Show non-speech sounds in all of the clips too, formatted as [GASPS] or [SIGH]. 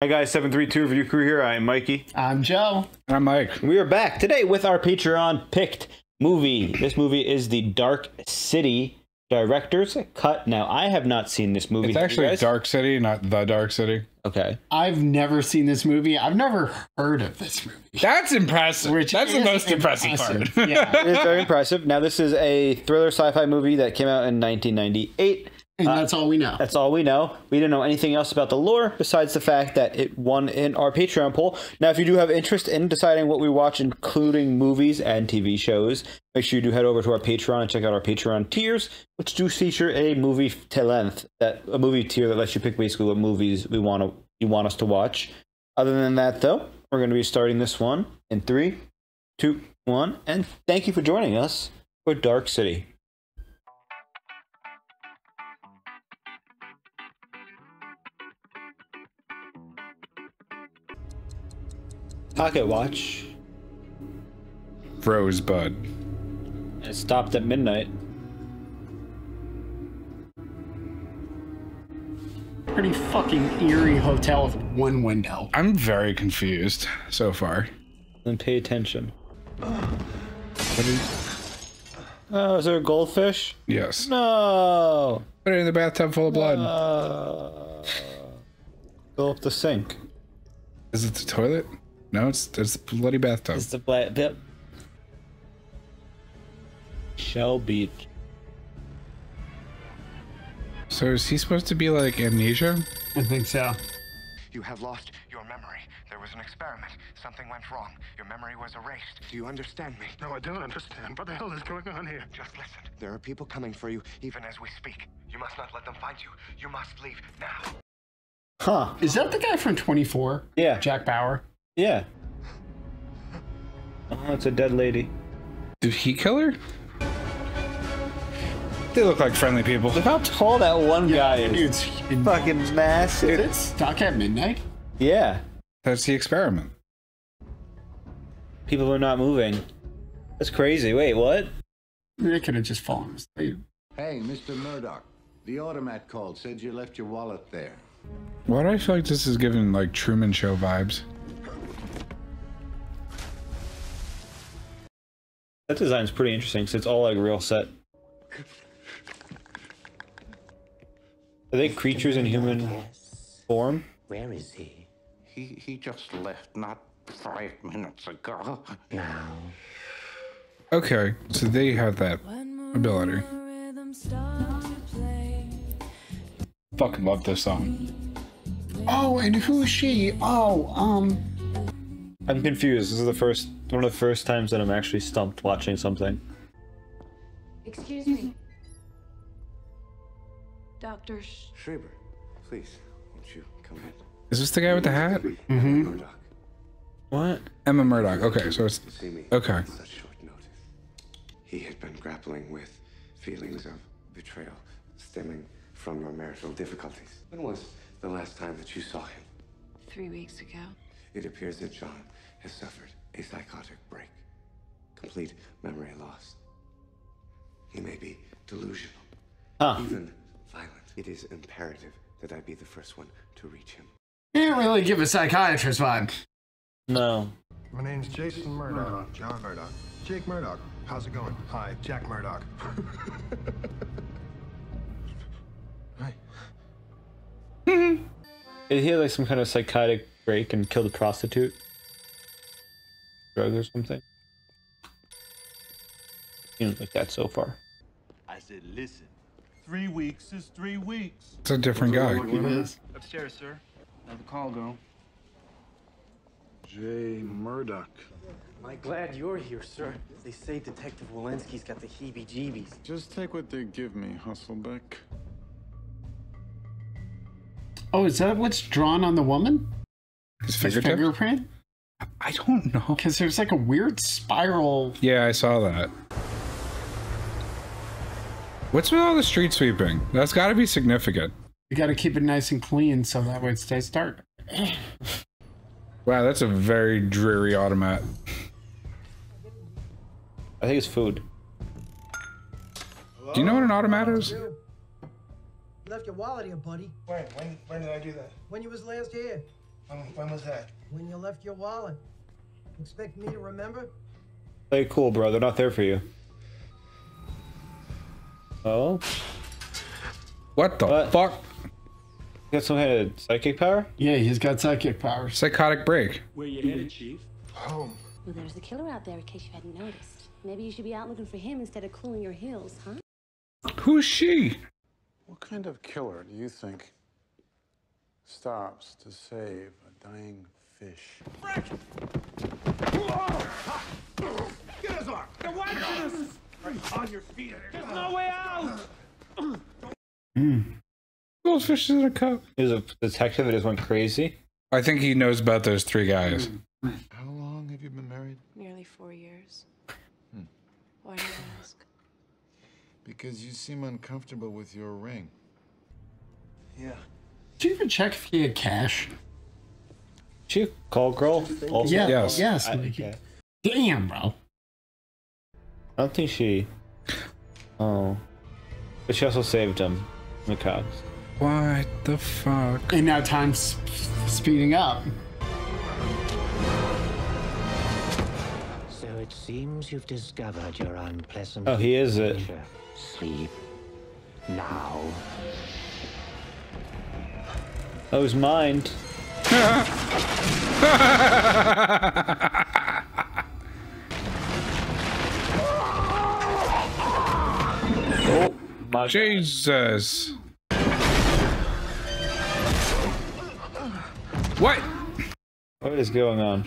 Hi guys, 732 Review Crew here. I'm Mikey. I'm Joe. And I'm Mike. We are back today with our Patreon picked movie. This movie is the Dark City Director's Cut. Now, I have not seen this movie. It's actually? Dark City, not the Dark City. Okay. I've never seen this movie. I've never heard of this movie. That's impressive. Which That's the most impressive, impressive. part. Yeah. It is very impressive. Now, this is a thriller sci-fi movie that came out in 1998. And uh, that's all we know. That's all we know. We didn't know anything else about the lore besides the fact that it won in our Patreon poll. Now, if you do have interest in deciding what we watch, including movies and TV shows, make sure you do head over to our Patreon and check out our Patreon tiers, which do feature a movie to length that a movie tier that lets you pick basically what movies we want to you want us to watch. Other than that, though, we're going to be starting this one in three, two, one, and thank you for joining us for Dark City. Pocket Watch. Rosebud. It stopped at midnight. Pretty fucking eerie hotel with one window. I'm very confused so far. Then pay attention. Oh, is there a goldfish? Yes. No. Put it in the bathtub full of blood. Uh, go up the sink. Is it the toilet? No, it's it's the bloody bathtub. It's the black bit. Shell Beach. So is he supposed to be like amnesia? I think so. You have lost your memory. There was an experiment. Something went wrong. Your memory was erased. Do you understand me? No, I don't understand. What the hell is going on here? Just listen. There are people coming for you, even as we speak. You must not let them find you. You must leave now. Huh. Is that the guy from 24? Yeah. Jack Bauer? Yeah. Oh, it's a dead lady. Did he kill her? They look like friendly people. Look how tall that one guy is. Dude's Fucking massive. It's stuck at midnight? Yeah. That's the experiment. People are not moving. That's crazy. Wait, what? They could have just fallen asleep. Hey, Mr. Murdoch. The automat called, said you left your wallet there. Why do I feel like this is giving like Truman Show vibes? That design's pretty interesting because it's all like real set. Are they creatures in human form? Where is he? He he just left not five minutes ago. Now. Okay, so they have that ability. Fucking love this song. Oh, and who's she? Oh, um, I'm confused. This is the first one of the first times that I'm actually stumped watching something. Excuse me. Doctor Sh- Schreiber, please, won't you come in? Is this the guy with the hat? Mm-hmm. What? Emma Murdoch. Okay, so it's see me Okay. such short notice. He had been grappling with feelings of betrayal stemming from your marital difficulties. When was the last time that you saw him? three weeks ago. It appears that John has suffered a psychotic break, complete memory loss. He may be delusional, Huh. even violent. It is imperative that I be the first one to reach him. he didn't really give a psychiatrist vibe. No. My name's Jason Murdoch. John Murdoch. Jake Murdoch. How's it going? Hi, Jack Murdoch. [LAUGHS] Hi. [LAUGHS] Did he have like some kind of psychotic break and kill the prostitute? Drugs or something? Seems like that so far. I said, listen, three weeks is three weeks. it's a different guy. Upstairs, sir. Another call, girl. Jay Murdoch. Am I glad you're here, sir? They say Detective Walenski's got the heebie-jeebies. Just take what they give me, Husselbeck. Oh, is that what's drawn on the woman? His His fingertip? fingerprint? I don't know. Because there's like a weird spiral. Yeah, I saw that. What's with all the street sweeping? That's got to be significant. You got to keep it nice and clean so that way it stays dark. Wow, that's a very dreary automat. I think it's food. Do you know what an automat is? You left your wallet here, buddy. When? When, when did I do that? When you was last here. When, when was that? When you left your wallet. Expect me to remember? Play cool, bro. They're not there for you. Oh, What the What? fuck? you got some kind of psychic power? Yeah, he's got psychic powers. Psychotic break. Where you headed, Chief? Home. Well, there's a killer out there in case you hadn't noticed. Maybe you should be out looking for him instead of cooling your heels, huh? Who's she? What kind of killer do you think stops to save a dying fish? on your feet there's no way out mm. Those fishes in a cup. He was a detective that just went crazy. I think he knows about those three guys. How long have you been married? Nearly four years. Hmm. Why do you ask? Because you seem uncomfortable with your ring. Yeah. Did you even check if he had cash? She a call girl? Also? Yeah. Yes. Yes. I, like- yeah. Damn, bro. I don't think she. Oh, but she also saved him. The cops. What the fuck? And now time's speeding up. So it seems you've discovered your unpleasant. Oh, he is it. Sleep. Now. Oh, his mind. oh my God. Jesus. What? What is going on?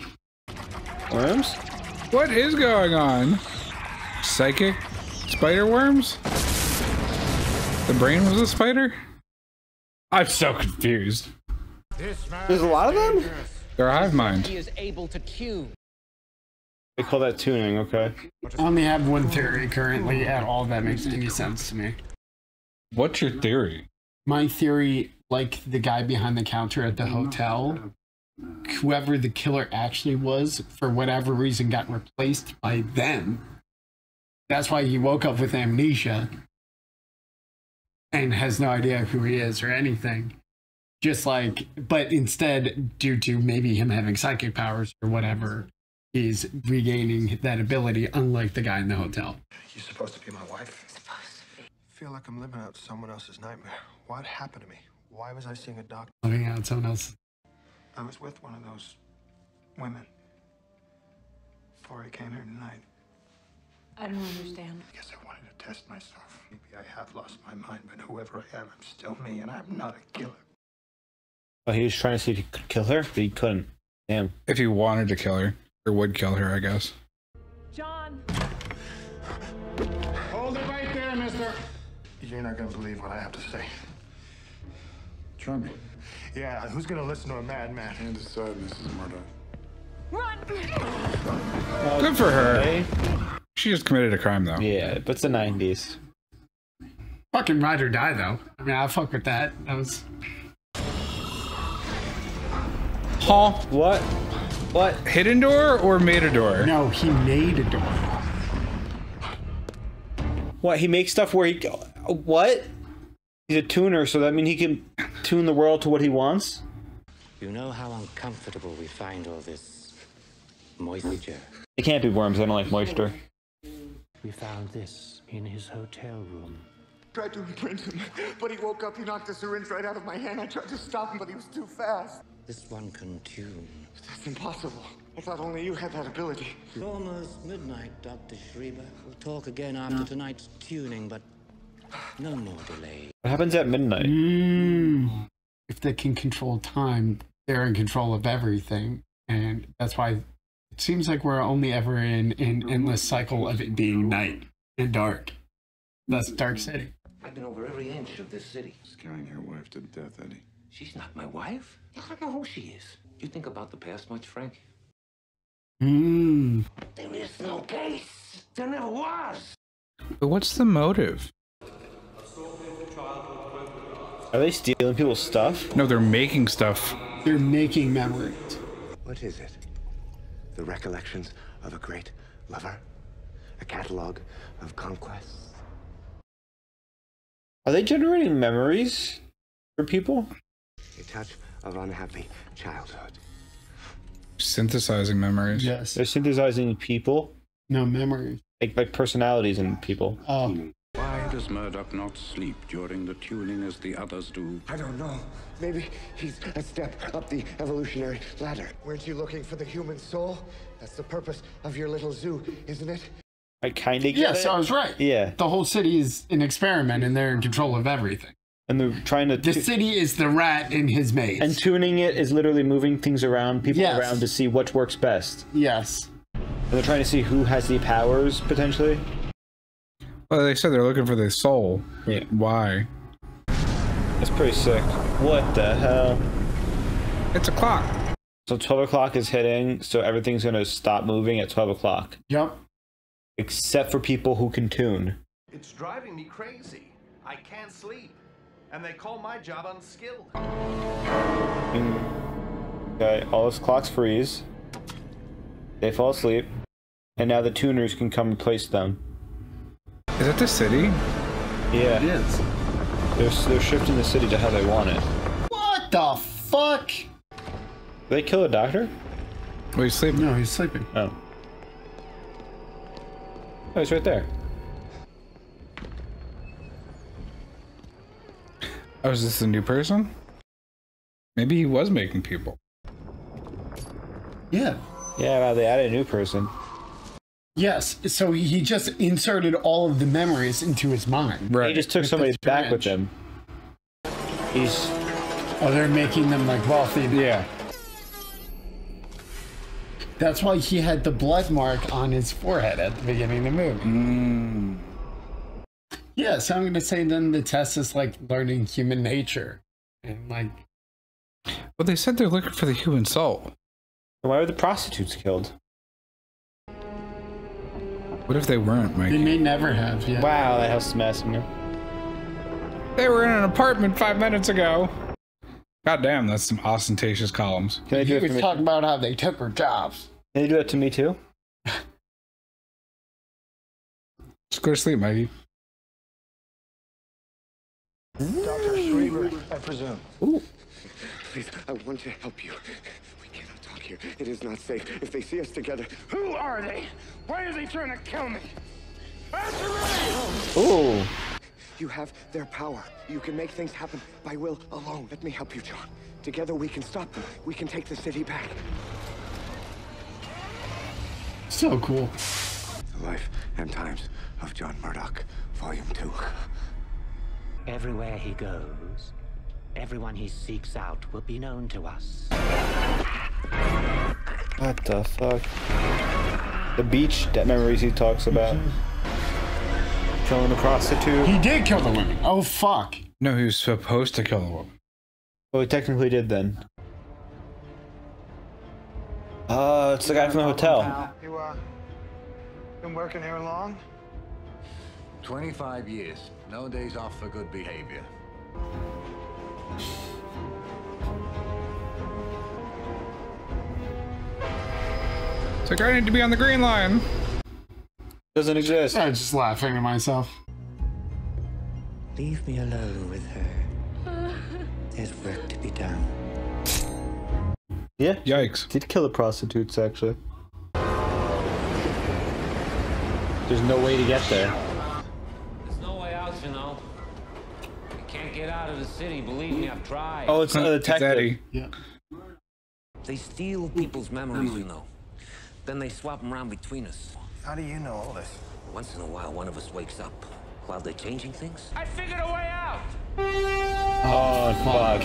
Worms? What is going on? Psychic spider worms? The brain was a spider? I'm so confused. There's a lot of them? They're a hive mind. He is able to tune. They call that tuning, okay. I only have one theory currently at all that makes any sense to me. What's your theory? My theory, like the guy behind the counter at the hotel, whoever the killer actually was, for whatever reason, got replaced by them. That's why he woke up with amnesia and has no idea who he is or anything. Just like, but instead, due to maybe him having psychic powers or whatever, he's regaining that ability, unlike the guy in the hotel. You're supposed to be my wife? Supposed to be. feel like I'm living out someone else's nightmare. What happened to me? Why was I seeing a doctor? Living out someone else. I was with one of those women before I came here tonight. I don't understand. I guess I wanted to test myself. Maybe I have lost my mind, but whoever I am, I'm still me, and I'm not a killer. Oh, he was trying to see if he could kill her, but he couldn't. Damn. If he wanted to kill her, or would kill her, I guess. John! Hold it right there, mister. You're not gonna believe what I have to say. Try me. Yeah, who's gonna listen to a madman? Can't decide, Mrs. Murdoch. Run! Good for her. Okay. She just committed a crime, though. Yeah, but it's the 90s. Fucking ride or die, though. I mean, I fuck with that. That was. Hall. What? What? Hidden door or made a door? No, he made a door. What? He makes stuff where he. What? He's a tuner, so that means he can tune the world to what he wants? You know how uncomfortable we find all this moisture. It can't be worms. I don't like moisture. We found this in his hotel room. Tried to imprint him, but he woke up. He knocked the syringe right out of my hand. I tried to stop him, but he was too fast. This one can tune. That's impossible. I thought only you had that ability. It's almost midnight, Dr. Schreiber. We'll talk again after tonight's tuning, but no more delay. What happens at midnight? Mm. If they can control time, they're in control of everything. And that's why it seems like we're only ever in an endless cycle of it being night and dark. That's Dark City. I've been over every inch of this city. Scaring your wife to death, Eddie. She's not my wife. I don't know who she is. You think about the past much, Frank? Mm. There is no case. There never was. But what's the motive? Are they stealing people's stuff? No, they're making stuff. They're making memories. What is it? The recollections of a great lover? A catalog of conquests? Are they generating memories for people? A touch of unhappy childhood. Synthesizing memories. Yes. They're synthesizing people, No memories. like like personalities in people. Oh. Hmm. Why does Murdoch not sleep during the tuning as the others do? I don't know. Maybe he's a step up the evolutionary ladder. Weren't you looking for the human soul? That's the purpose of your little zoo, isn't it? I kind of get Yes, it. I was right. Yeah, The whole city is an experiment and they're in control of everything. and they're trying to. The city is the rat in his maze. and tuning it is literally moving things around, people Yes. around to see what works best. yes. And they're trying to see who has the powers potentially. Well, they said they're looking for the soul. Yeah. Why? That's pretty sick. What the hell? It's a clock. So 12 o'clock is hitting, so everything's gonna stop moving at 12 o'clock, Yep. except for people who can tune. It's driving me crazy. I can't sleep. And they call my job unskilled. Mm. Okay, all those clocks freeze. They fall asleep, and now the tuners can come replace them. Is that the city? Yeah, It is. they're they're shifting the city to how they want it. What the fuck? Did they kill a doctor? Oh, he's sleeping. No, he's sleeping. Oh. Oh, he's right there. Oh, is this a new person? Maybe he was making people. Yeah. Yeah, wow, they added a new person. Yes. So he just inserted all of the memories into his mind. Right. He just took With somebody back with him. He's Oh, they're making them like wealthy. yeah. That's why he had the blood mark on his forehead at the beginning of the movie. Mm. Yeah, so I'm gonna say then the test is like learning human nature. And like Well, they said they're looking for the human soul. Why were the prostitutes killed? What if they weren't, Mike? they may never have, yeah. Wow, that house is smashing me. They were in an apartment five minutes ago. God damn, that's some ostentatious columns. Can they He do it was to me? talking about how they took her jobs. Can they do that to me too? [LAUGHS] Just go to sleep, Mikey. Dr. Schreiber, I presume. Ooh. Please, I want to help you. We cannot talk here. It is not safe. If they see us together, Who are they? Why are they trying to kill me? Answer me! Ooh. you have their power. You can make things happen by will alone. Let me help you, John. Together we can stop them. We can take the city back. So cool. The Life and Times of John Murdoch, Volume 2. Everywhere he goes, everyone he seeks out will be known to us. What the fuck? The beach that memories he talks about. Killing the prostitute. He did kill the woman. Oh fuck. No, he was supposed to kill the woman. Well, he technically did then. Uh, it's the guy from the hotel. You, uh, been working here long? 25 years. No days off for good behavior. It's like, I need to be on the green line. Doesn't exist. I'm just laughing at myself. Leave me alone with her. [LAUGHS] There's work to be done. Yeah. Yikes. Did kill the prostitutes actually. There's no way to get there. There's no way out, you know. You can't get out of the city. Believe me, I've tried. Oh, it's uh, a detective. Yeah. They steal people's memories, you know. Then they swap them around between us. How do you know all this? Once in a while, one of us wakes up while they're changing things. I figured a way out. Oh fuck.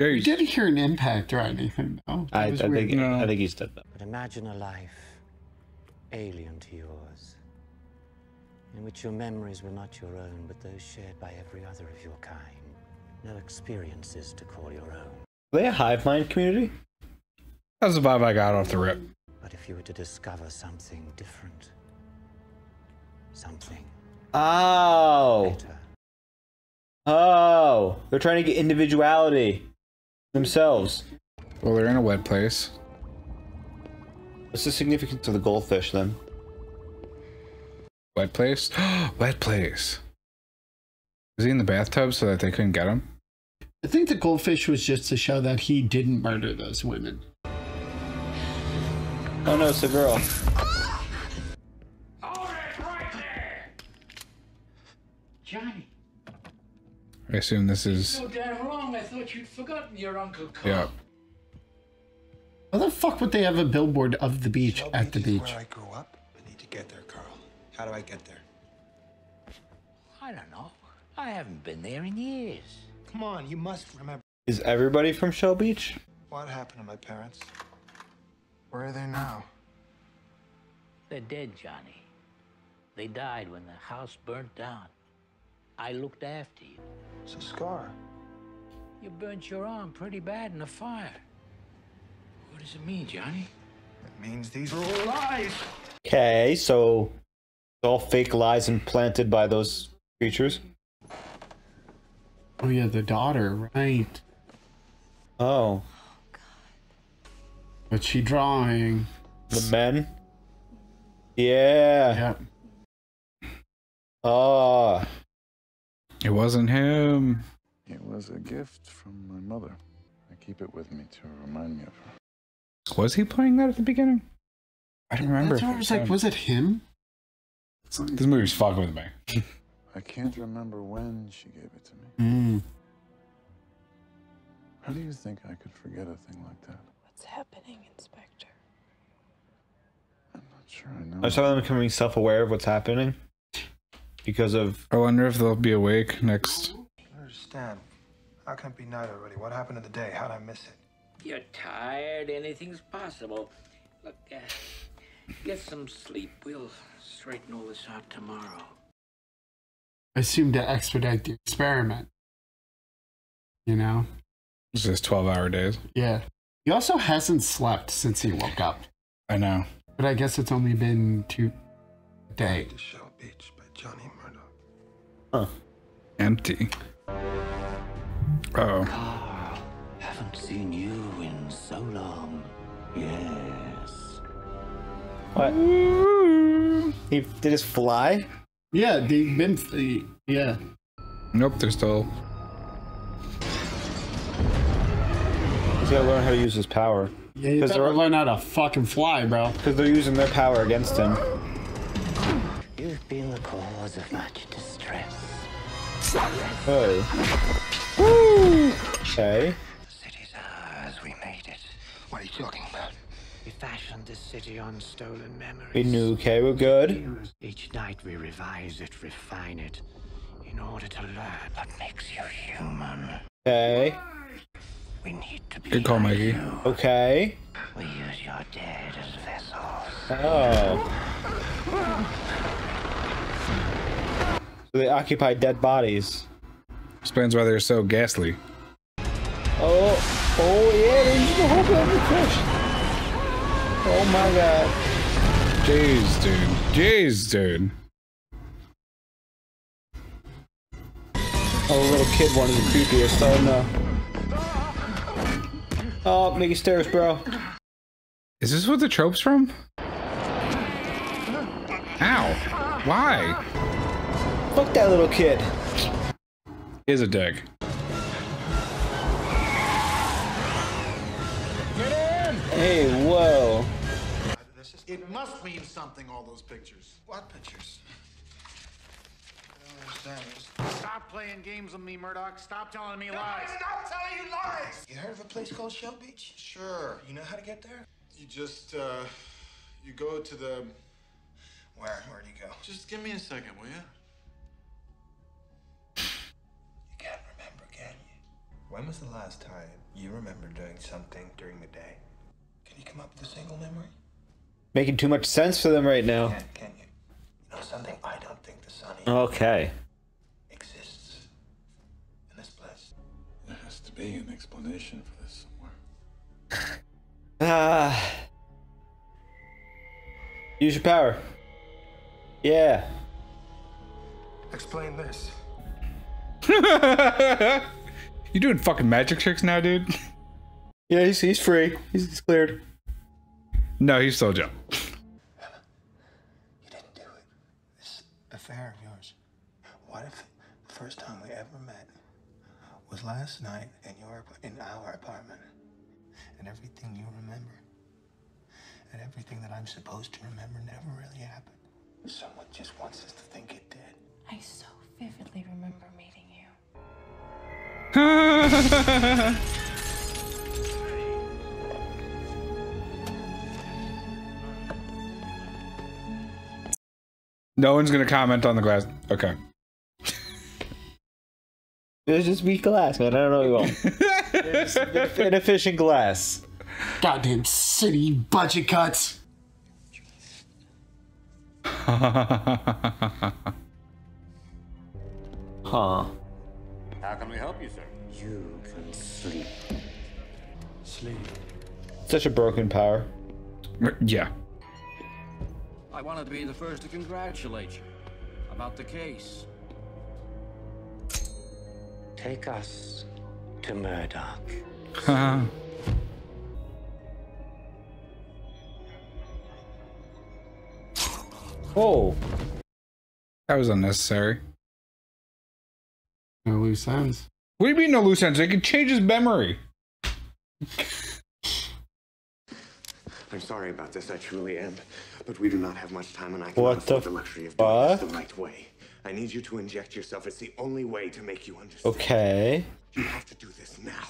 You didn't hear an impact or anything. though. That I, I think weird. I think he's dead though. But imagine a life alien to yours, in which your memories were not your own, but those shared by every other of your kind. No experiences to call your own. Are they a hive mind community? That's the vibe I got off the rip. But if you were to discover something different, something Oh. Oh. They're trying to get individuality themselves. Well, they're in a wet place. What's the significance of the goldfish then? Wet place? [GASPS] wet place. Was he in the bathtub so that they couldn't get him? I think the goldfish was just to show that he didn't murder those women. Oh no, it's a girl. Johnny, I assume this is. so damn wrong. I thought you'd forgotten your Uncle Carl. Yeah. Why the fuck would they have a billboard of the beach at the beach? Where I grew up. I need to get there, Carl. How do I get there? I don't know. I haven't been there in years. Come on, you must remember. Is everybody from Shell Beach? What happened to my parents? Where are they now? They're dead, Johnny. They died when the house burnt down. I looked after you. It's a scar. You burnt your arm pretty bad in the fire. What does it mean, Johnny? It means these are all lies. Okay, so it's all fake lies implanted by those creatures. Oh yeah, the daughter, right? Oh, Oh god. What's she drawing? the men. Yeah. Yeah. Oh, It wasn't him. It was a gift from my mother. I keep it with me to remind me of her. Was he playing that at the beginning? I don't remember. That's if I it was like, was it him? This movie's fucking with me. I can't remember when she gave it to me. Mm. How do you think I could forget a thing like that? What's happening, Inspector? I'm not sure I know. are some of them becoming self-aware of what's happening because of? I wonder if they'll be awake next. I don't understand. How can it be night already? What happened in the day? How'd I miss it? You're tired. Anything's possible. Look, uh, get some sleep. We'll straighten all this out tomorrow. I assume to expedite the experiment. You know? It's just 12 hour days. Yeah. He also hasn't slept since he woke up. I know. But I guess it's only been two days. day. Shell Beach by Johnny Murdoch. Huh. Empty. Oh. Carl, haven't seen you in so long. Yes. What? He did his fly? Yeah, they've been. the- Yeah. Nope, they're still. He's gotta learn how to use his power. Yeah, you 'Cause better they're- learn how to fucking fly, bro. Because they're using their power against him. You've been the cause of much distress. Hey. Woo! Okay. City's ours. We made it. What are you talking about? We fashioned this city on stolen memories. We knew, okay, we're good. Each night we revise it, refine it, in order to learn what makes you human. Okay. We need to be Good call, like Mikey. you. Okay. We use your dead as vessels. Oh. So they occupy dead bodies. Explains why they're so ghastly. Oh, oh yeah, they used the whole bloody fish. Oh my god. Jeez, dude. Jeez, dude. Oh, the little kid one is the creepiest. Oh no. Oh, Mickey stairs, bro. Is this what the trope's from? Ow. Why? Fuck that little kid. Here's a dig. Hey, whoa. It must mean something, all those pictures. What pictures? I don't understand. Stop playing games with me, Murdoch. Stop telling me lies. Stop telling you lies! You heard of a place called Shell Beach? Sure. You know how to get there? You just, uh, you go to the. Where? Where do you go? Just give me a second, will you? You can't remember, can you? When was the last time you remember doing something during the day? Can you come up with a single memory? Making too much sense for them right now. Can, can you? You know something? I don't think the sun Okay. exists in this place. There has to be an explanation for this somewhere. Ah. Use your power. Yeah. Explain this. [LAUGHS] You doing fucking magic tricks now, dude? Yeah, he's, he's free. He's, he's cleared. No, he's still jump. This affair of yours. What if the first time we ever met was last night in your in our apartment, and everything you remember, and everything that I'm supposed to remember never really happened. Someone just wants us to think it did. I so vividly remember meeting you. [LAUGHS] no one's gonna comment on the glass. Okay. It's just weak glass, man. I don't know you all. [LAUGHS] inefficient glass. Goddamn city budget cuts. [LAUGHS] Huh. How can we help you, sir? You can sleep. Sleep. Such a broken power. Yeah. I wanted to be the first to congratulate you about the case. Take us to Murdoch. [LAUGHS] Oh. That was unnecessary. No loose ends. What do you mean no loose ends? They can change his memory. I'm sorry about this, I truly am. But we do not have much time and I cannot What afford the the, luxury of doing this fuck? the right way. I need you to inject yourself. It's the only way to make you understand. Okay. You have to do this now.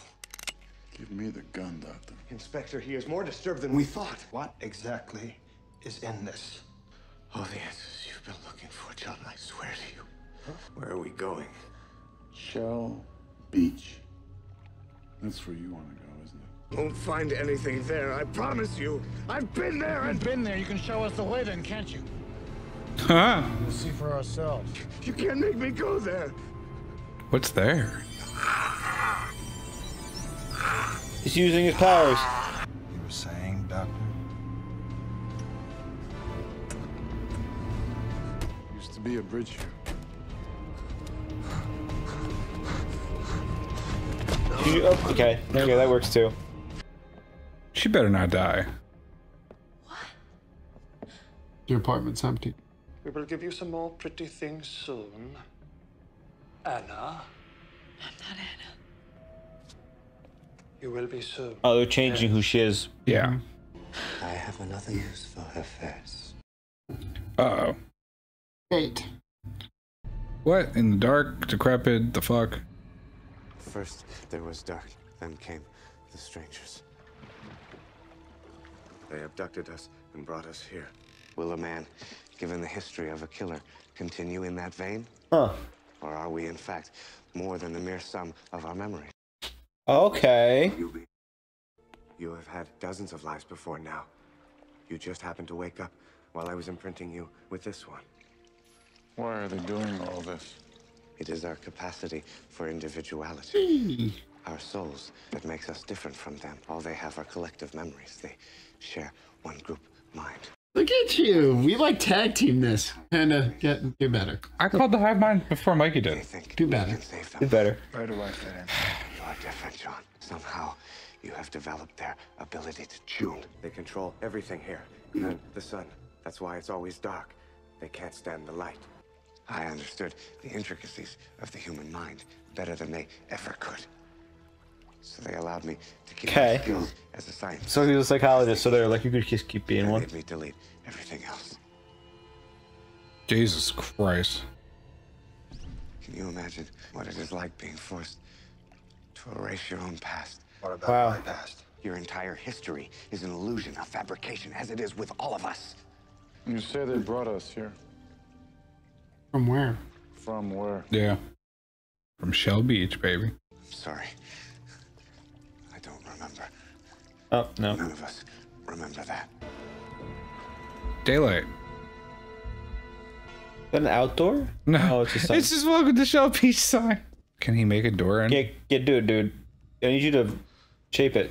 Give me the gun, Doctor. Inspector, he is more disturbed than we thought. What exactly is in this? All the answers you've been looking for, John, I swear to you. Where are we going? Shell Beach. That's where you want to go, isn't it? Won't find anything there, I promise you. I've been there and Been there, you can show us the way then, can't you? Huh? We'll see for ourselves. you can't make me go there. What's there? He's using his powers. You were saying, Doctor? Used to be a bridge here. You- oh, okay. There. That works too. She better not die. What? Your apartment's empty. We will give you some more pretty things soon. Anna. I'm not Anna. You will be soon. Oh, they're changing who she is. Yeah. I have another use for her face. Uh oh. Fate. What? In the dark, decrepit, the fuck? First, there was dark. Then came the strangers. They abducted us and brought us here. Will a man, given the history of a killer, continue in that vein? Huh. Or are we, in fact, more than the mere sum of our memories? Okay. You have had dozens of lives before now. You just happened to wake up while I was imprinting you with this one. Why are they doing all this? It is our capacity for individuality. our souls that makes us different from them. All they have are collective memories. They share one group mind. Look at you. We like tag team this and uh, get do better. I called the hive mind before Mikey did. Do better. Do better. Where do I fit in? [SIGHS] You are different, John. Somehow, you have developed their ability to tune. They control everything here. And the sun. That's why it's always dark. They can't stand the light. I understood the intricacies of the human mind better than they ever could. So they allowed me to keep my Okay. skills as a scientist. So he was a psychologist, so they're like, you could just keep being one. made me delete everything else. Jesus Christ. Can you imagine what it is like being forced to erase your own past? What about Wow. my past? Your entire history is an illusion, a fabrication, as it is with all of us. You say they brought us here. From where? From where? Yeah. From Shell Beach, baby. I'm sorry. I don't remember. Oh, no. None of us remember that. Daylight. Is that an outdoor? No, Oh, it's a [LAUGHS] sign. it's just welcome to Shell Beach sign. Can he make a door in? Get, get, do it, dude. I need you to shape it.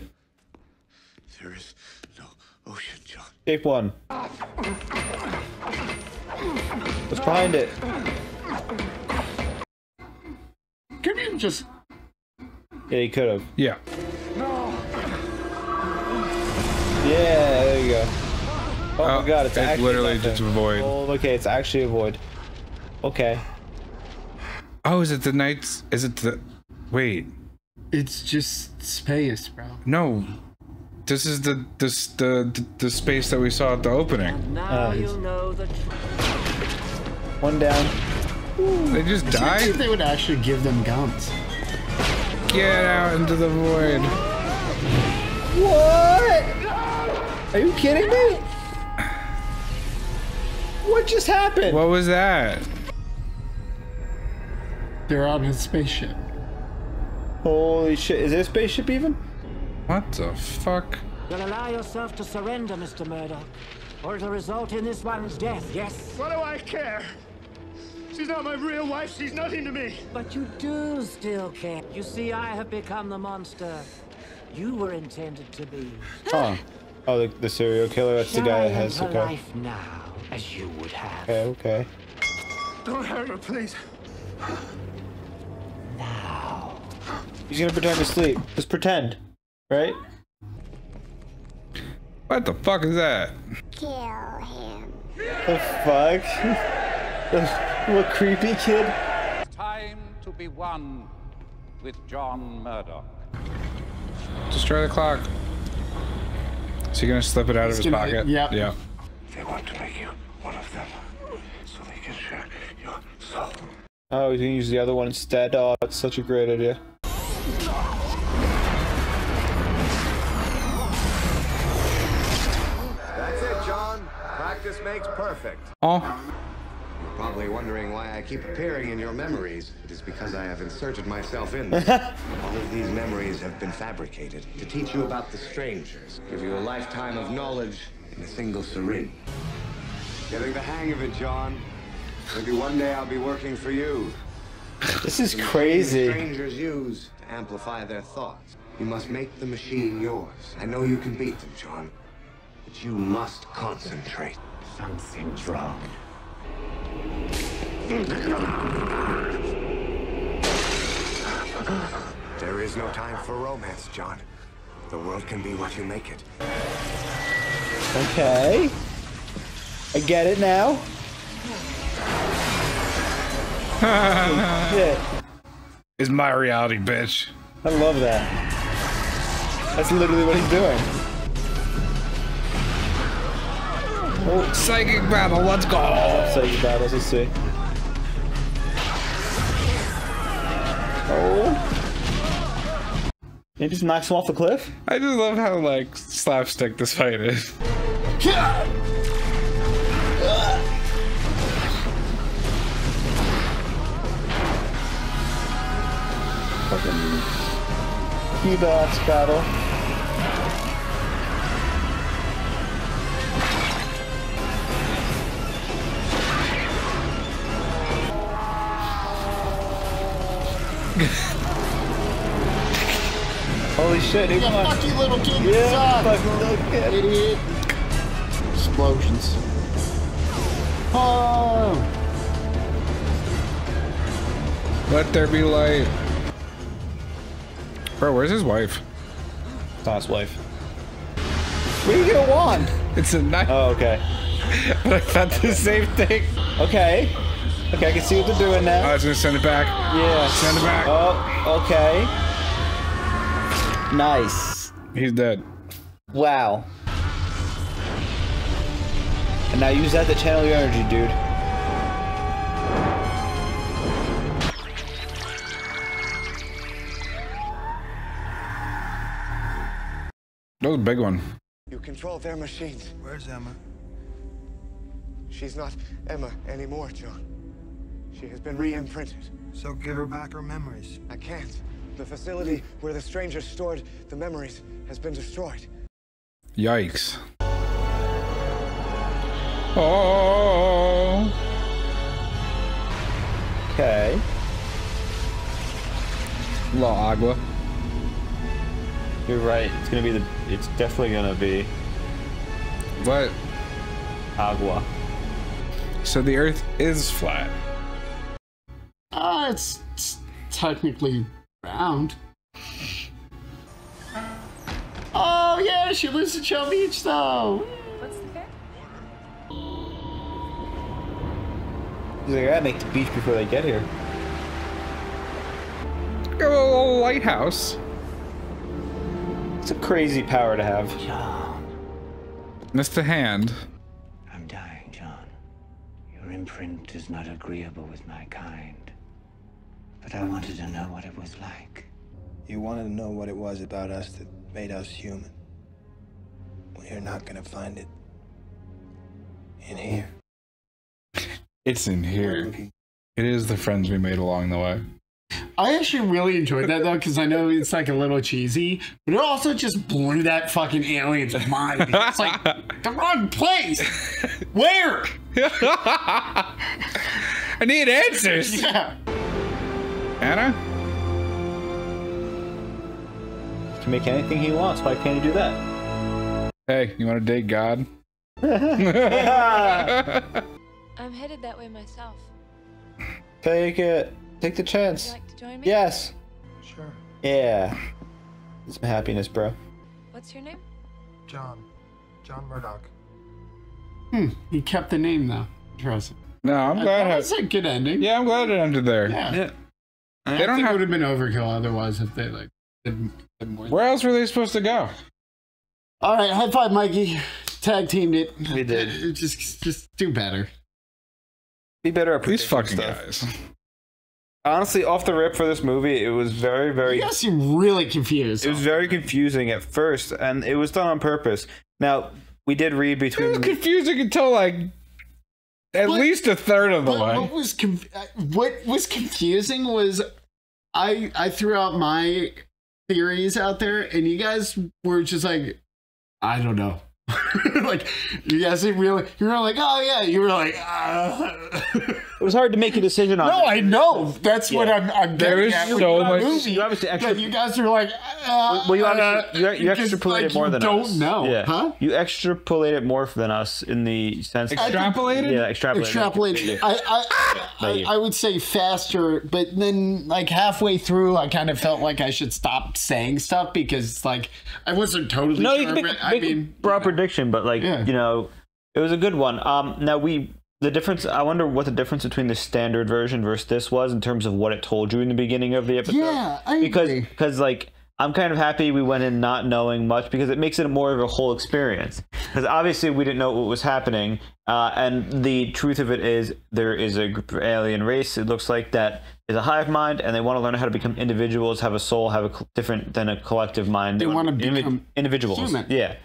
There is no ocean, John. Shape one. What's behind it? Can you just Yeah, he could have. Yeah. Yeah, there you go. Oh, my god, it's it actually literally nothing. just a void. Oh, okay, it's actually a void. Okay. Oh, is it the nights? Is it the? Wait. It's just space, bro. No. This is the this the the space that we saw at the opening. Uh, you know the one down. They just I died. think they would actually give them guns. Get out into the void. What? Are you kidding me? What just happened? What was that? They're on a spaceship. Holy shit! Is there a spaceship even? What the fuck? You'll allow yourself to surrender, Mr. Murdoch, or it'll result in this one's death, yes? What do I care? She's not my real wife. She's nothing to me. But you do still care. You see, I have become the monster you were intended to be. Huh. Oh, the, the serial killer. That's the guy that has the into guy. life now, as you would have. Okay, okay. Don't hurt her, please. Now. He's gonna pretend to sleep. Just pretend, right? What the fuck is that? Kill him. The fuck? [LAUGHS] the little creepy kid. It's Time to be one with John Murdoch. Destroy the clock. Is he gonna slip it out of his gonna- pocket? yeah. Yeah. They want to make you one of them so they can share your soul. Oh, he's gonna use the other one instead. Oh, that's such a great idea. That's it, John. Practice makes perfect. Oh. You're probably wondering why I keep appearing in your memories. It is because I have inserted myself in [LAUGHS] them. All of these memories have been fabricated to teach you about the strangers, give you a lifetime of knowledge in a single syringe. Getting the hang of it, John. Maybe one day I'll be working for you. This is The crazy. the strangers use to amplify their thoughts. You must make the machine yours. I know you can beat them, John. But you must concentrate. Something's wrong. There is no time for romance, John. The world can be what you make it. Okay. I get it now. [LAUGHS] Shit. Is my reality, bitch. I love that. That's literally what he's doing. Oh, psychic battle, let's go. Psychic battles, let's see. Oh. It just knocks him off the cliff? I just love how like slapstick this fight is. Fucking P-Box battle. Shit, dude, come on. fuck you, little kid. Yeah, Suck. fuck little kid. Idiot. Explosions. Oh. Let there be light. Bro, where's his wife? It's not his wife. Where do you get a wand? It's a knife. Oh, okay. [LAUGHS] but I thought the same thing. Okay. Okay, I can see what they're doing now. I was gonna send it back. Yeah. Send it back. Oh, okay. Nice. He's dead. Wow. And now use that to channel your energy, dude. That was a big one. You control their machines. Where's Emma? She's not Emma anymore, John. She has been re-imprinted. So give her back her memories. I can't. The facility where the strangers stored the memories has been destroyed. Yikes. Oh. Okay. La Agua. You're right. It's gonna be the. It's definitely gonna be What? agua. So the Earth is flat. Uh, it's, it's technically round. Oh yeah, she lives in Shell Beach though. He's like, I gotta make the beach before they get here. like a little lighthouse. It's a crazy power to have. Missed a hand. I'm dying, John. Your imprint is not agreeable with my kind. But I wanted to know what it was like. You wanted to know what it was about us that made us human. Well, you're not gonna find it in here. It's in here. It is the friends we made along the way. I actually really enjoyed that though, because I know it's like a little cheesy, but it also just blew that fucking alien's mind. It's like [LAUGHS] the wrong place. Where? [LAUGHS] I need answers. Yeah. Anna? He can make anything he wants. Why can't he do that? Hey, you want to date God? [LAUGHS] I'm headed that way myself. Take it. Take the chance. Would you like to join me? Yes. Sure. Yeah. Some happiness, bro. What's your name? John. John Murdoch. Hmm. He kept the name though. Interesting. No, I'm glad. I- That's a good ending. yeah, I'm glad it ended there. Yeah. They I don't think have- it would have been overkill otherwise if they like did, did more. Where else were they supposed to go? All right, high five, Mikey. Tag teamed it. We did. [LAUGHS] Just, just do better. Be better at These fucking stuff. guys. [LAUGHS] Honestly, off the rip for this movie, it was very, very. You guys seem really confused. It was very confusing at first, and it was done on purpose. Now, we did read between. It was confusing until like at But- least a third of the But way. what was conf- uh, what was confusing was I I threw out my theories out there, and you guys were just like, I don't know. [LAUGHS] like you guys really you were like oh yeah you were like uh. [LAUGHS] It was hard to make a decision on. no it. I know that's what I'm I'm There getting is at with so much- movie. You obviously extra- that you guys are like uh, Well, you uh, obviously you, you because, extrapolated like, more you than don't us. know Yeah. huh You extrapolated more than us in the sense. Extrapolated? Yeah, extrapolated. extrapolate I I, I. I would say faster, but then like halfway through, I kind of felt like I should stop saying stuff because like I wasn't totally. No, sure, you can make, but, I make mean, a broad prediction, but like Yeah. you know, it was a good one. Um, now we the difference. I wonder what the difference between the standard version versus this was in terms of what it told you in the beginning of the episode. yeah, I because agree. because like I'm kind of happy we went in not knowing much because it makes it more of a whole experience. Because obviously we didn't know what was happening, uh, and the truth of it is there is a group of alien race. It looks like that is a hive mind, and they want to learn how to become individuals, have a soul, have a different than a collective mind. They wanna invi- become individuals. human. Yeah,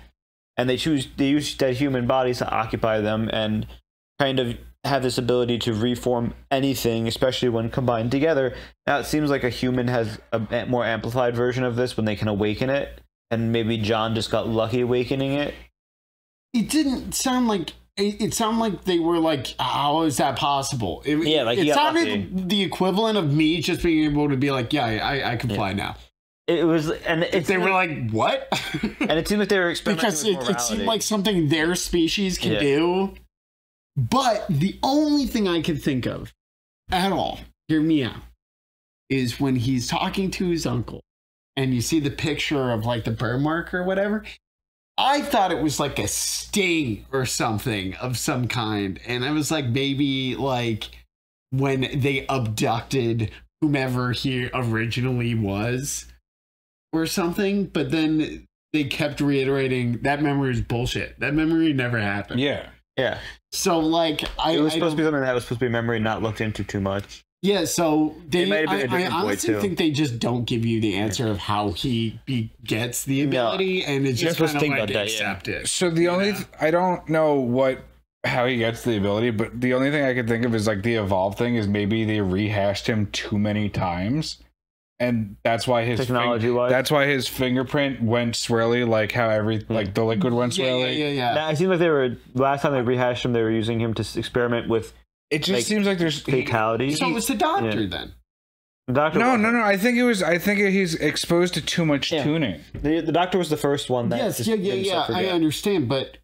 and they choose they use dead human bodies to occupy them and kind of have this ability to reform anything, especially when combined together. Now it seems like a human has a a more amplified version of this when they can awaken it, and maybe John just got lucky awakening it. it didn't sound like. It, it sounded like they were like, "How is that possible?" It, Yeah, like it sounded lucky. the equivalent of me just being able to be like, "Yeah, I, I can fly now." It was, and it They were like, like, "What?" and it seemed like they were experimenting [LAUGHS] because with it, it seemed like something their species can Yeah. do. But the only thing I could think of at all, hear me out, is when he's talking to his uncle and you see the picture of like the burn mark or whatever. I thought it was like a sting or something of some kind. And I was like, maybe like when they abducted whomever he originally was or something. But then they kept reiterating that memory is bullshit. That memory never happened. Yeah. Yeah, So like I, it was I supposed to be something that was supposed to be memory not looked into too much. yeah. So they, It might have been a I, I different boy, honestly too. think they just don't give you the answer of how he, he gets the ability, and it's You're just kind of like about that, yeah. it. So the only th- I don't know what how he gets the ability, but the only thing I could think of is like the evolve thing is maybe they rehashed him too many times. And that's why his Technology-wise? that's why his fingerprint went swirly, like how every hmm. like the liquid went Yeah, swirly. yeah, yeah, yeah. Now, it seemed like they were last time they rehashed him. They were using him to experiment with It just Like, seems like there's fatalities. So it's the doctor Yeah. then. The doctor. no, no, no. I think it was. I think he's exposed to too much Yeah. tuning. The, the doctor was the first one that. yes, yeah, yeah, yeah. I understand, but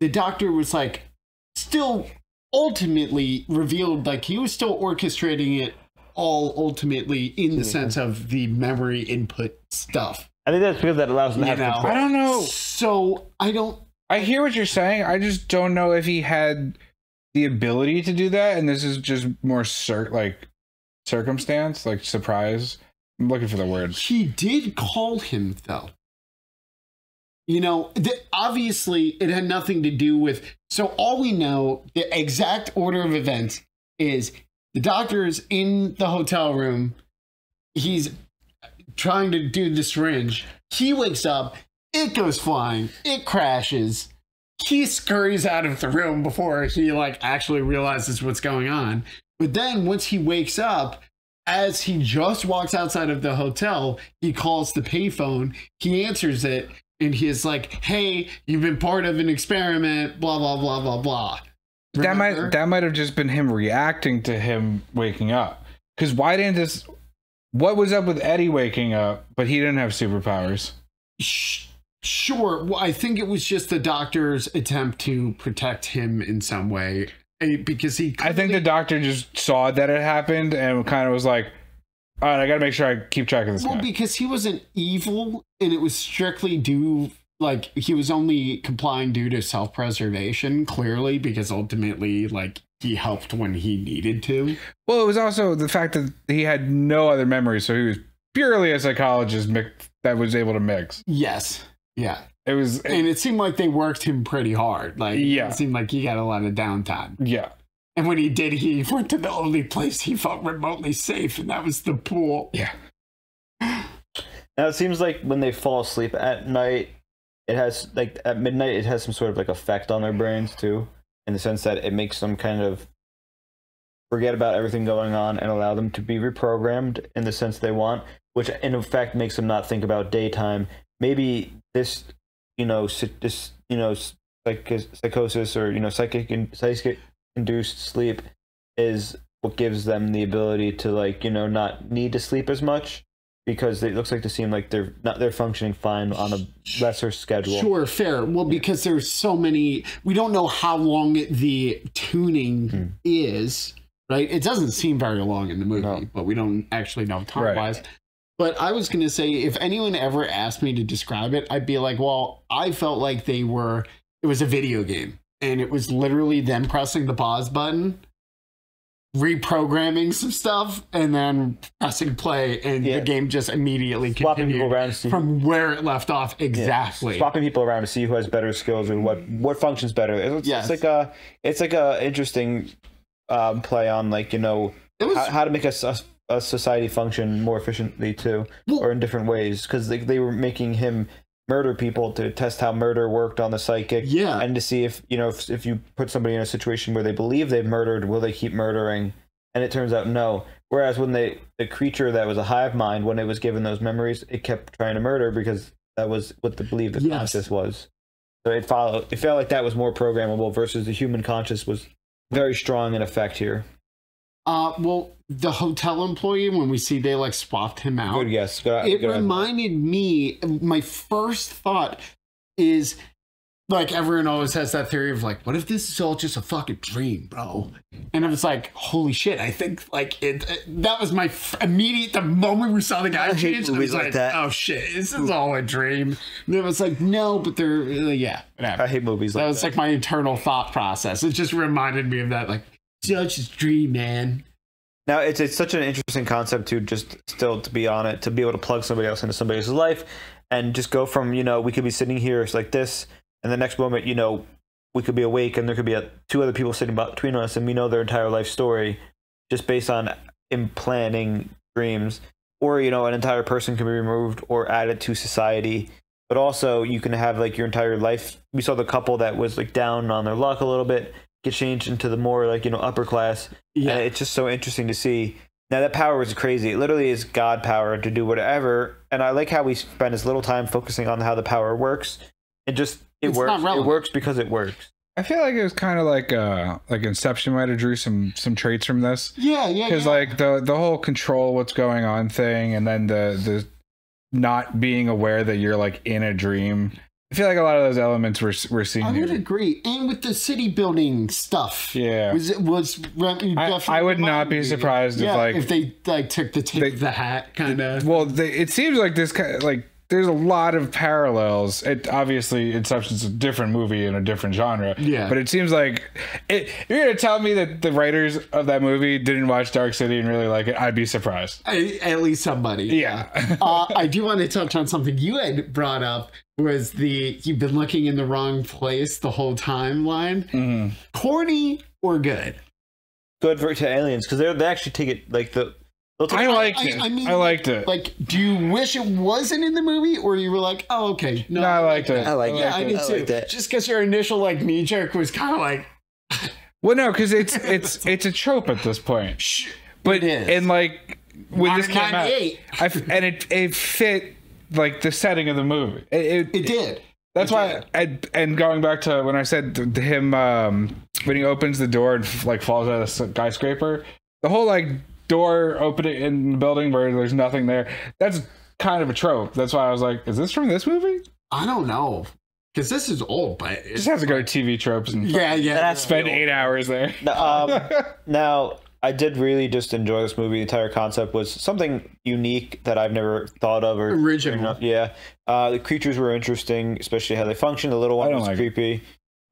the doctor was like still ultimately revealed like he was still orchestrating it all ultimately in the sense of the memory input stuff. I think that's because that allows him to You have know? control. I don't know. So I don't I hear what you're saying. I just don't know if he had the ability to do that, and this is just more cir- like circumstance, like surprise. I'm looking for the words. He did call him though. You know, th- obviously it had nothing to do with. So all we know, the exact order of events is the doctor is in the hotel room. He's trying to do the syringe. He wakes up. It goes flying. It crashes. He scurries out of the room before he like actually realizes what's going on. But then once he wakes up, as he just walks outside of the hotel, he calls the payphone. He answers it and he's like, "Hey, you've been part of an experiment. Blah blah blah blah blah." That might that might have just been him reacting to him waking up. Because why didn't this? What was up with Eddie waking up, but he didn't have superpowers? Sure. Well, I think it was just the doctor's attempt to protect him in some way eh, because he. I think the doctor just saw that it happened and kind of was like, "All right, I got to make sure I keep track of this Well, guy." because he wasn't evil, and it was strictly due. Like he was only complying due to self-preservation, clearly, because ultimately, like he helped when he needed to. Well, it was also the fact that he had no other memories, so he was purely a psychologist mix, that was able to mix. Yes. Yeah. It was, and it seemed like they worked him pretty hard. Like, Yeah. it seemed like he got a lot of downtime. Yeah. And when he did, he [LAUGHS] went to the only place he felt remotely safe, and that was the pool. Yeah. [SIGHS] Now it seems like when they fall asleep at night, it has like at midnight it has some sort of like effect on their brains too, in the sense that it makes them kind of forget about everything going on and allow them to be reprogrammed in the sense they want, which in effect makes them not think about daytime. Maybe this, you know, this you know, psych- psychosis or you know, psychic in- psychic induced sleep is what gives them the ability to like you know not need to sleep as much because it looks like to seem like they're not they're functioning fine on a lesser schedule. Sure, fair. Well, because there's so many, we don't know how long the tuning Hmm. is, right? It doesn't seem very long in the movie, but we don't actually know time wise. But I was going to say, if anyone ever asked me to describe it, I'd be like, well, I felt like they were, it was a video game and it was literally them pressing the pause button. Reprogramming some stuff and then pressing play, and the game just immediately Swapping people around from where it left off. Yeah. Exactly. Swapping people around to see who has better skills or what what functions better. It's, Yes. it's like a it's like a interesting um, play on like you know how, how to make a, a society function more efficiently too, or in different ways because they, they were making him murder people to test how murder worked on the psychic. Yeah, and to see if you know if, if you put somebody in a situation where they believe they've murdered, will they keep murdering? And it turns out no. Whereas when they the creature that was a hive mind, when it was given those memories, it kept trying to murder because that was what the belief the conscious was. So it followed. It felt like that was more programmable versus the human conscious was very strong in effect here. Uh, well, the hotel employee, when we see they like swapped him out, Good guess. Good, it good reminded me. My first thought is like everyone always has that theory of like, what if this is all just a fucking dream, bro? And I was like, holy shit! I think like it. it- that was my f- immediate. The moment we saw the guy change, I was like like, that. oh shit, this is all a dream. And it was like, no, but they're uh, yeah, whatever. I hate movies that like was like my internal thought process. It just reminded me of that, like, such a dream, man. Now it's it's such an interesting concept to just still to be on it to be able to plug somebody else into somebody else's life and just go from you know we could be sitting here like this and the next moment you know we could be awake and there could be a, two other people sitting between us and we know their entire life story just based on implanting dreams. Or you know an entire person can be removed or added to society. But also you can have like your entire life. We saw the couple that was like down on their luck a little bit get changed into the more like you know upper class. Yeah. and it's just so interesting to see. Now that power is crazy. It literally is god power to do whatever. And i like how we spend as little time focusing on how the power works. It just it It's works. it works because it works. I feel like it was kind of like uh like Inception might have drew some some traits from this. Yeah, yeah, Because yeah. like the the whole control what's going on thing, and then the the not being aware that you're like in a dream. I feel like a lot of those elements we're we're seeing I here. would agree, and with the city building stuff, Yeah. was it was I, I would not be surprised yeah, if like if they like took the tip of the hat kind of. well, they, it seems like this kind like there's a lot of parallels. It obviously Inception's a different movie in a different genre. Yeah. But it seems like it, you're gonna tell me that the writers of that movie didn't watch Dark City and really like it. I'd be surprised. I, at least somebody. Yeah. uh, I do want to touch on something you had brought up was the you've been looking in the wrong place the whole timeline. Mm-hmm. Corny or good? Good for to aliens because they they actually take it like the. they'll take- I mean, I liked it. Like, do you wish it wasn't in the movie, or you were like, "Oh, okay, no, No, I liked it. I liked yeah, it. I did I too. liked it. Just because your initial like knee jerk was kind of like, [LAUGHS] Well, no, because it's [LAUGHS] it's it's a trope at this point. But and like when this came out, 1998. I f and it it fit like the setting of the movie. It, it, did. That's why. I, and going back to when I said to to him um, when he opens the door and like falls out of the skyscraper, the whole like door opening in the building where there's nothing there. That's kind of a trope. That's why I was like, is this from this movie? I don't know, because this is old, but it Just has to go to TV tropes and Yeah, yeah. spend eight hours there. um, [LAUGHS] now, I did really just enjoy this movie. The entire concept was something unique that I've never thought of or Original. Yeah, uh, the creatures were interesting, especially how they function. The little one don't was like creepy.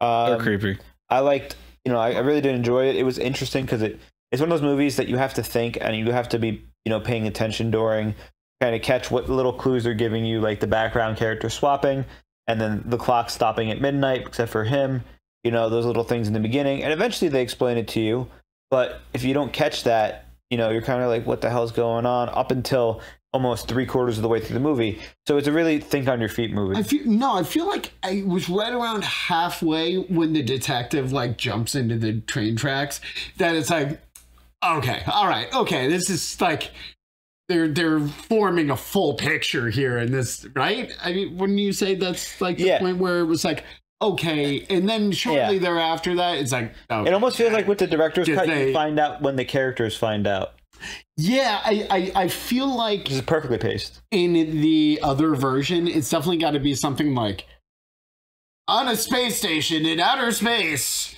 Um, They're creepy. I liked, you know, I, I really did enjoy it. It was interesting because it it's one of those movies that you have to think and you have to be, you know, paying attention during, kind of catch what little clues they're giving you, like the background character swapping, and then the clock stopping at midnight, except for him. You know, those little things in the beginning, and eventually they explain it to you. But if you don't catch that, you know, you're kind of like, what the hell's going on? Up until almost three quarters of the way through the movie. So it's a really think on your feet movie. I feel no. I feel like I was right around halfway when the detective like jumps into the train tracks. That it's like, okay, all right, okay. This is like they're they're forming a full picture here in this, right? I mean, wouldn't you say that's like the Yeah. point where it was like, okay, and then shortly thereafter that it's like, oh, It almost feels like with the director's Did cut, they- you find out when the characters find out. yeah. I, I I feel like This is perfectly paced. in the other version, it's definitely got to be something like on a space station in outer space.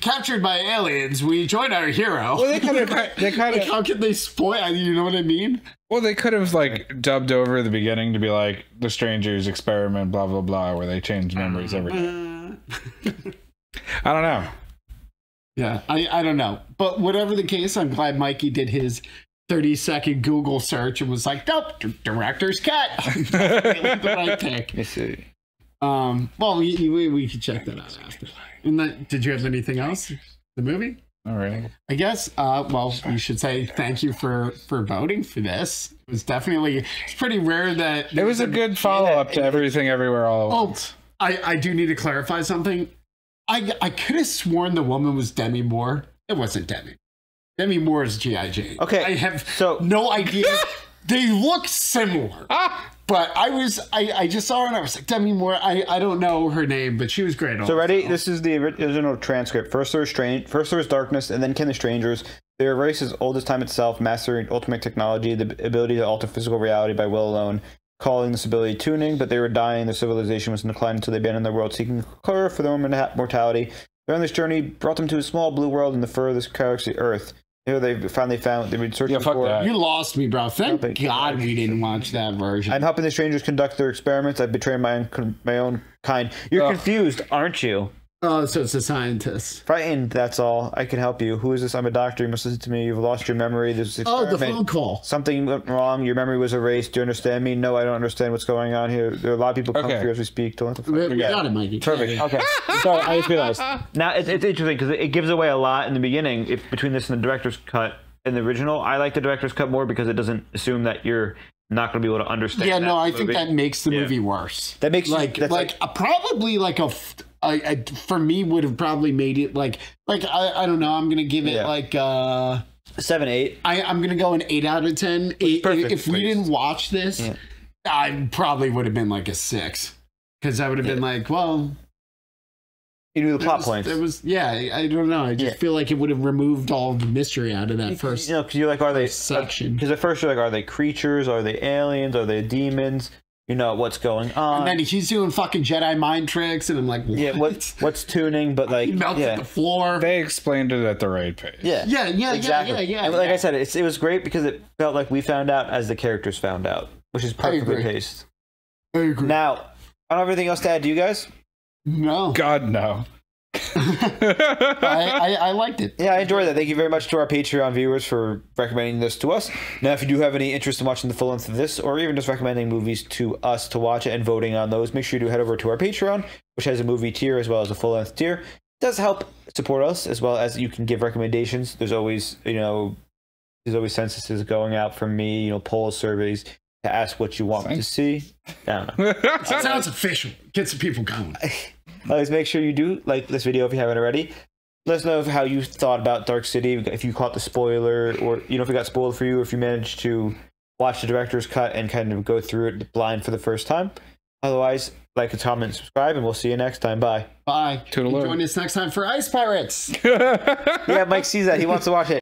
Captured by aliens, we join our hero. Well, they kind of [LAUGHS] they kind Like, of how can they spoil? You know what I mean? Well, they could have like dubbed over the beginning to be like the strangers experiment, blah blah blah, where they change memories every. Uh. I don't know. Yeah, I, I don't know. But whatever the case, I'm glad Mikey did his 30 second Google search and was like, nope, director's cut. [LAUGHS] the right pick. [LAUGHS] Let me see. Um, well, we, we, we could check that out after. And that, did you have anything else? The movie? All right. I guess. Uh, well, we should say thank you for for voting for this. It was definitely. It's pretty rare that It was a good follow up to everything everywhere all at Oh, once. I I do need to clarify something. I I could have sworn the woman was Demi Moore. It wasn't Demi. Demi Moore is GI Jane. Okay, I have so no idea. [LAUGHS] they look similar, [LAUGHS] ah! but I was I I just saw her and I was like Demi Moore. I I don't know her name, but she was great. So ready? This is the original transcript. First there was strange. First there was darkness, and then came the strangers. They were a race as old as time itself, mastering ultimate technology, the ability to alter physical reality by will alone, calling this ability tuning. But they were dying. Their civilization was in decline until they abandoned their world, seeking cure for their own morta- mortality. During this journey, brought them to a small blue world in the furthest galaxy, Earth. Here they finally found they were searching yeah, fuck for. that. You lost me, bro. Thank God we didn't watch that version. I'm helping the strangers conduct their experiments. I've betrayed my own, my own kind. You're Ugh. confused, aren't you? Oh, so it's a scientist. Frightened, that's all. I can help you. Who is this? I'm a doctor. You must listen to me. You've lost your memory. This is Oh, the phone call. Something went wrong. Your memory was erased. Do you understand me? No, I don't understand what's going on here. There are a lot of people coming Okay. through as we speak. Don't let the We, fuck we got it, Mikey. Perfect. Yeah, yeah. Okay. Sorry, I just realized. [LAUGHS] Now it's, it's interesting because it gives away a lot in the beginning. If between this and the director's cut and the original, I like the director's cut more because it doesn't assume that you're not going to be able to understand. Yeah, no, that I think that makes the Yeah. movie worse. That makes you- like like, a, uh, probably like a, a- a- for me would have probably made it like like I, I don't know. I'm gonna give it Yeah. like uh seven, eight. I I'm gonna go an eight out of ten. I- perfect if we didn't watch this, Yeah. I probably would have been like a six because I would have been like, well, You knew the plot was- points. It was yeah, I I don't know. I just Yeah. feel like it would have removed all the mystery out of that first. you know, because you're like, are they section. Because at first you're like, are they creatures? Are they aliens? Are they demons? You know what's going on. And then he's doing fucking Jedi mind tricks, and I'm like, yeah, what what's tuning? But [LAUGHS] like, he melted yeah, the floor. They explained it at the right pace. yeah, Yeah, yeah, exactly. yeah, yeah, yeah. And like yeah. I said, it's, it was great because it felt like we found out as the characters found out, which is perfectly agree. paced. I agree. Now, I don't have anything else to add. Do you guys? No. God no. I, I, I liked it. Yeah, I enjoyed that. Thank you very much to our Patreon viewers for recommending this to us. Now, if you do have any interest in watching the full length of this, or even just recommending movies to us to watch and voting on those, make sure you do head over to our Patreon, which has a movie tier as well as a full length tier. It does help support us as well as you can give recommendations. There's always, you know, there's always censuses going out from me, you know, polls, surveys to ask what you want to see. I don't know. It sounds official. Get some people going. [LAUGHS] Always make sure you do like this video if you haven't already. Let us know how you thought about Dark City, if you caught the spoiler, or you know if it got spoiled for you, or if you managed to watch the director's cut and kind of go through it blind for the first time. Otherwise, like, comment, subscribe, and we'll see you next time. Bye. Bye. Join us next time for Ice Pirates. [LAUGHS] yeah, Mike sees that. He wants to watch it.